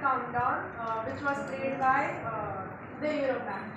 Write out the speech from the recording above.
countdown, uh, which was played by uh, the Europe Band.